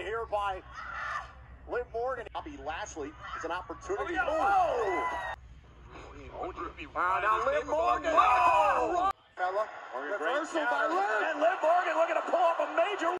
scored here by Liv Morgan. Bobby Lashley is an opportunity. Oh! oh. Wow, now Liv Morgan. Whoa! Fella, reversal by Liv. And Liv Morgan looking to pull up a major.